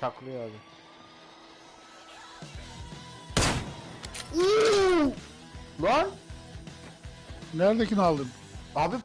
Çaklıyor abi. Lan Neredekini aldın? abi